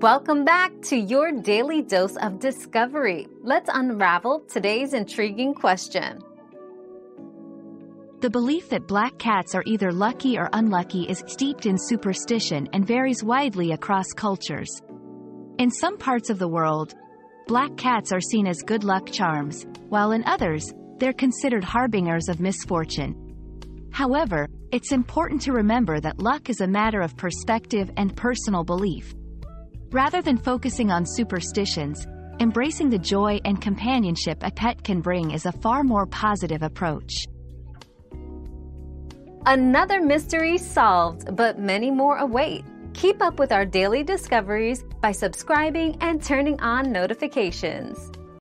Welcome back to your daily dose of discovery. Let's unravel today's intriguing question. The belief that black cats are either lucky or unlucky is steeped in superstition and varies widely across cultures. In some parts of the world, black cats are seen as good luck charms, while in others, they're considered harbingers of misfortune. However, it's important to remember that luck is a matter of perspective and personal belief. Rather than focusing on superstitions, embracing the joy and companionship a pet can bring is a far more positive approach. Another mystery solved, but many more await. Keep up with our daily discoveries by subscribing and turning on notifications.